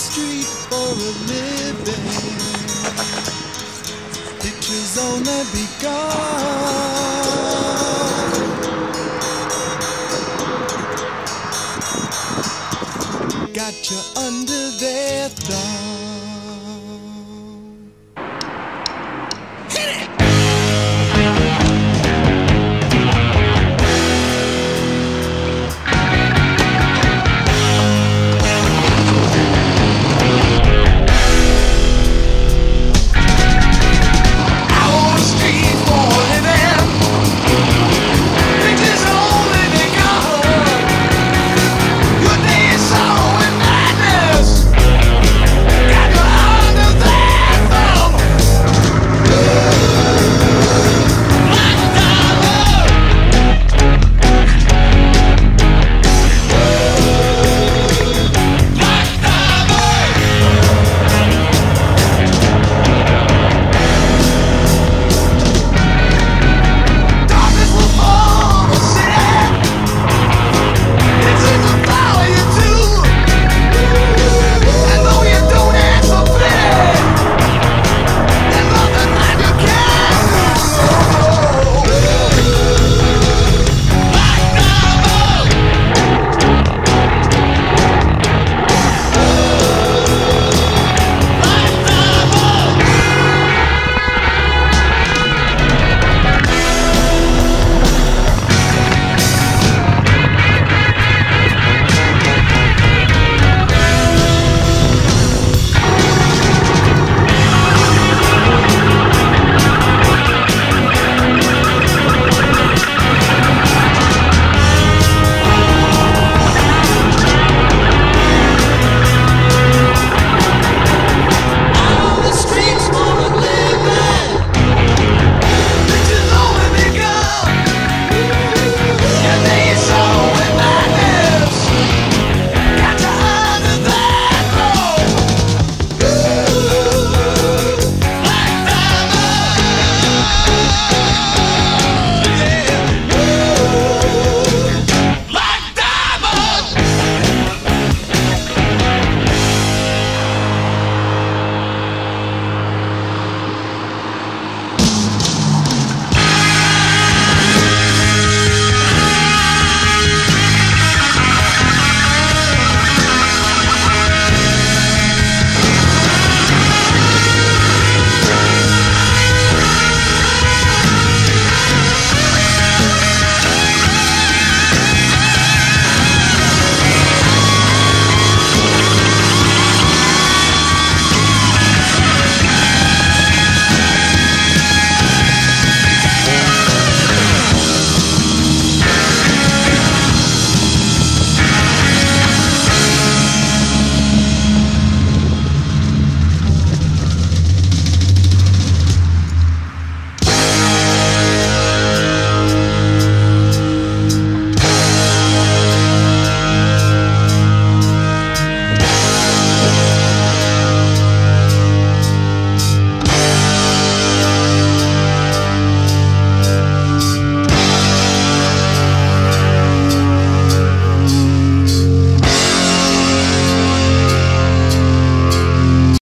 street for a living. Pictures only begun. Got you under their thumb.